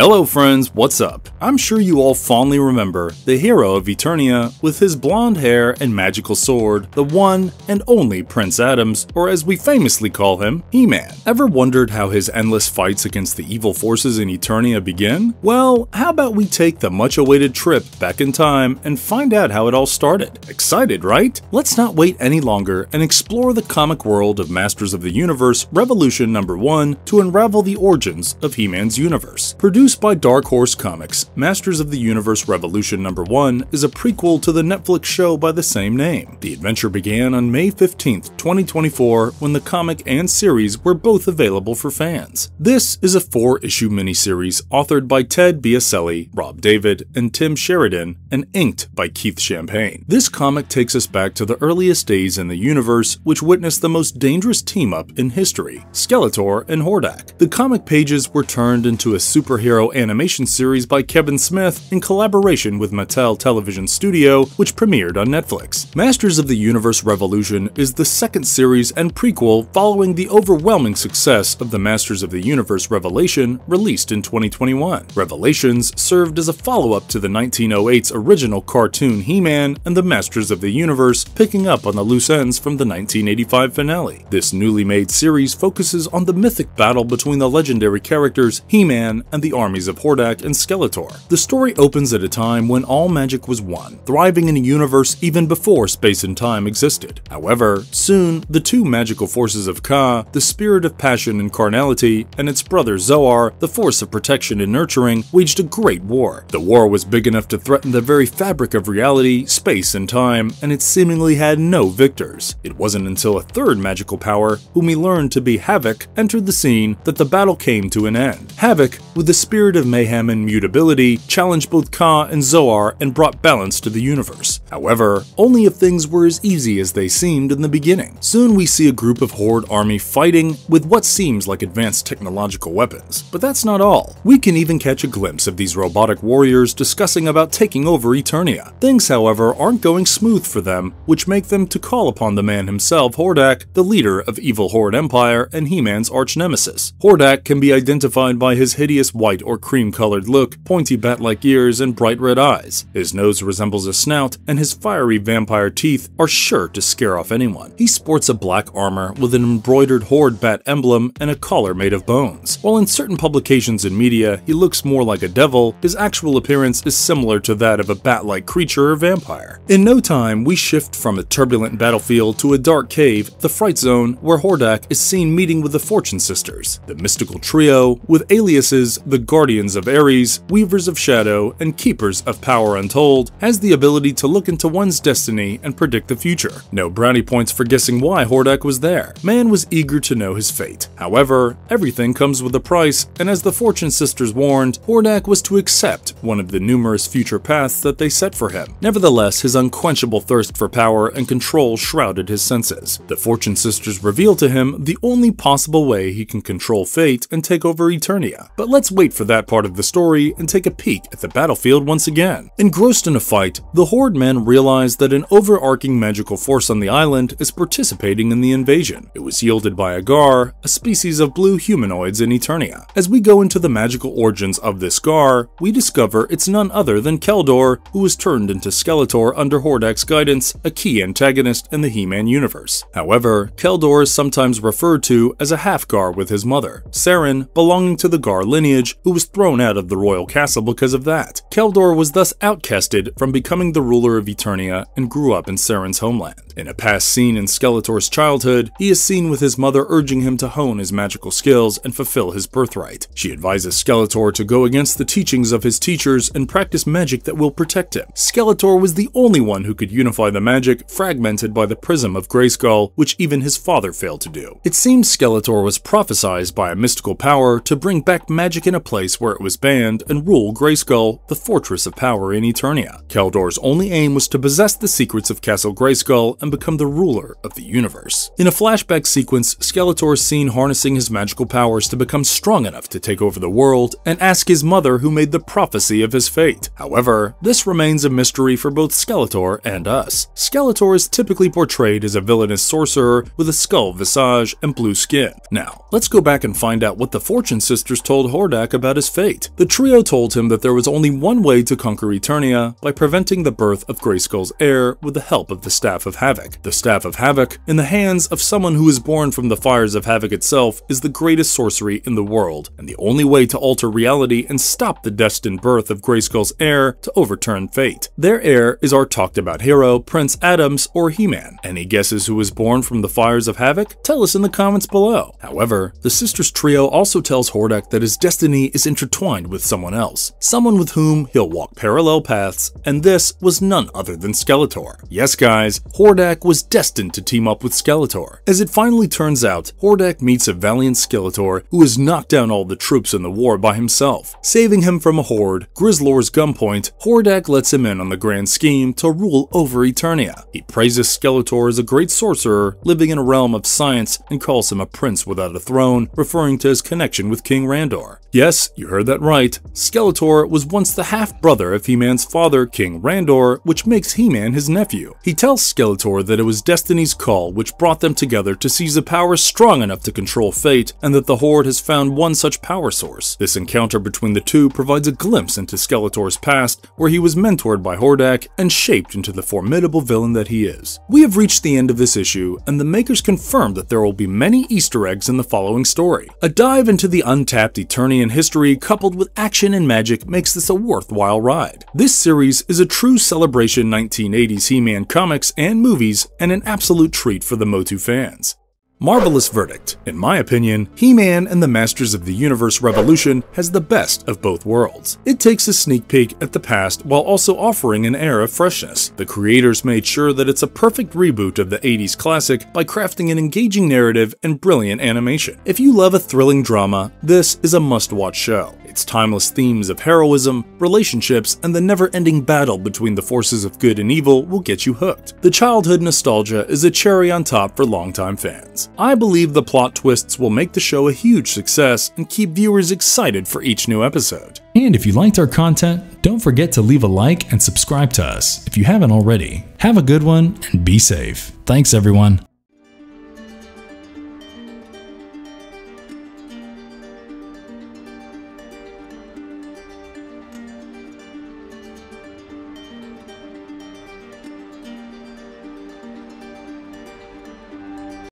Hello friends, what's up? I'm sure you all fondly remember the hero of Eternia with his blonde hair and magical sword, the one and only Prince Adams, or as we famously call him, He-Man. Ever wondered how his endless fights against the evil forces in Eternia begin? Well, how about we take the much awaited trip back in time and find out how it all started? Excited, right? Let's not wait any longer and explore the comic world of Masters of the Universe Revolution number 1 to unravel the origins of He-Man's universe. Produced by Dark Horse Comics, Masters of the Universe Revolution number 1 is a prequel to the Netflix show by the same name. The adventure began on May 15, 2024, when the comic and series were both available for fans. This is a four-issue miniseries authored by Ted Biaselli, Rob David, and Tim Sheridan, and inked by Keith Champagne. This comic takes us back to the earliest days in the universe, which witnessed the most dangerous team-up in history, Skeletor and Hordak. The comic pages were turned into a superhero animation series by Kevin Smith in collaboration with Mattel Television Studio, which premiered on Netflix. Masters of the Universe Revolution is the second series and prequel following the overwhelming success of the Masters of the Universe Revelation released in 2021. Revelations served as a follow-up to the 1908's original cartoon He-Man and the Masters of the Universe, picking up on the loose ends from the 1985 finale. This newly made series focuses on the mythic battle between the legendary characters He-Man and the armies of Hordak and Skeletor. The story opens at a time when all magic was one, thriving in a universe even before space and time existed. However, soon, the two magical forces of Ka, the spirit of passion and carnality, and its brother Zoar, the force of protection and nurturing, waged a great war. The war was big enough to threaten the very fabric of reality, space, and time, and it seemingly had no victors. It wasn't until a third magical power, whom we learned to be Havoc, entered the scene that the battle came to an end. Havoc, with the spirit of mayhem and mutability, challenged both Ka and Zoar and brought balance to the universe. However, only if things were as easy as they seemed in the beginning. Soon we see a group of Horde army fighting with what seems like advanced technological weapons. But that's not all. We can even catch a glimpse of these robotic warriors discussing about taking over Eternia. Things, however, aren't going smooth for them, which make them to call upon the man himself, Hordak, the leader of Evil Horde Empire and He-Man's arch nemesis. Hordak can be identified by his hideous white or cream-colored look, pointy bat-like ears, and bright red eyes. His nose resembles a snout, and his fiery vampire teeth are sure to scare off anyone. He sports a black armor with an embroidered Horde bat emblem and a collar made of bones. While in certain publications and media he looks more like a devil, his actual appearance is similar to that of a bat-like creature or vampire. In no time, we shift from a turbulent battlefield to a dark cave, the Fright Zone, where Hordak is seen meeting with the Fortune Sisters, the mystical trio with aliases the Guardians of Ares, Weavers of Shadow, and Keepers of Power Untold, has the ability to look into one's destiny and predict the future. No brownie points for guessing why Hordak was there. Man was eager to know his fate. However, everything comes with a price, and as the Fortune Sisters warned, Hordak was to accept one of the numerous future paths that they set for him. Nevertheless, his unquenchable thirst for power and control shrouded his senses. The Fortune Sisters reveal to him the only possible way he can control fate and take over Eternia. But let's wait for that part of the story and take a peek at the battlefield once again. Engrossed in a fight, the Horde men realize that an overarching magical force on the island is participating in the invasion. It was yielded by a Gar, a species of blue humanoids in Eternia. As we go into the magical origins of this Gar, we discover it's none other than Keldor, who was turned into Skeletor under Hordak's guidance, a key antagonist in the He-Man universe. However, Keldor is sometimes referred to as a half-Gar with his mother, Saren, belonging to the Gar lineage, who was thrown out of the royal castle because of that. Keldor was thus outcasted from becoming the ruler of Eternia and grew up in Saren's homeland. In a past scene in Skeletor's childhood, he is seen with his mother urging him to hone his magical skills and fulfill his birthright. She advises Skeletor to go against the teachings of his teachers and practice magic that will protect him. Skeletor was the only one who could unify the magic fragmented by the prism of Grayskull, which even his father failed to do. It seems Skeletor was prophesized by a mystical power to bring back magic in a place where it was banned and rule Grayskull, the fortress of power in Eternia. Keldor's only aim was to possess the secrets of Castle Grayskull and become the ruler of the universe. In a flashback sequence, Skeletor is seen harnessing his magical powers to become strong enough to take over the world and ask his mother who made the prophecy of his fate. However, this remains a mystery for both Skeletor and us. Skeletor is typically portrayed as a villainous sorcerer with a skull visage and blue skin. Now, let's go back and find out what the Fortune Sisters told Hordak about about his fate. The trio told him that there was only one way to conquer Eternia by preventing the birth of Grayskull's heir with the help of the Staff of Havoc. The Staff of Havoc, in the hands of someone who is born from the fires of Havoc itself, is the greatest sorcery in the world, and the only way to alter reality and stop the destined birth of Grayskull's heir to overturn fate. Their heir is our talked about hero, Prince Adams or He-Man. Any guesses who was born from the fires of Havoc? Tell us in the comments below. However, the sisters trio also tells Hordak that his destiny is intertwined with someone else, someone with whom he'll walk parallel paths, this was none other than Skeletor. Yes guys, Hordak was destined to team up with Skeletor. As it finally turns out, Hordak meets a valiant Skeletor who has knocked down all the troops in the war by himself. Saving him from a horde, Grizzlor's gunpoint, Hordak lets him in on the grand scheme to rule over Eternia. He praises Skeletor as a great sorcerer living in a realm of science and calls him a prince without a throne, referring to his connection with King Randor. Yes, you heard that right. Skeletor was once the half-brother of He-Man's father, King Randor, which makes He-Man his nephew. He tells Skeletor that it was Destiny's call which brought them together to seize a power strong enough to control fate, and that the Horde has found one such power source. This encounter between the two provides a glimpse into Skeletor's past, where he was mentored by Hordak and shaped into the formidable villain that he is. We have reached the end of this issue, and the makers confirmed that there will be many Easter eggs in the following story. A dive into the untapped Eternian history coupled with action and magic makes this a worthwhile ride. This series is a true celebration 1980s He-Man comics and movies, and an absolute treat for the Motu fans. Marvelous verdict. In my opinion, He-Man and the Masters of the Universe Revolution has the best of both worlds. It takes a sneak peek at the past while also offering an air of freshness. The creators made sure that it's a perfect reboot of the 80s classic by crafting an engaging narrative and brilliant animation. If you love a thrilling drama, this is a must-watch show. Its timeless themes of heroism, relationships, and the never-ending battle between the forces of good and evil will get you hooked. The childhood nostalgia is a cherry on top for longtime fans. I believe the plot twists will make the show a huge success and keep viewers excited for each new episode. And if you liked our content, don't forget to leave a like and subscribe to us if you haven't already. Have a good one and be safe. Thanks everyone.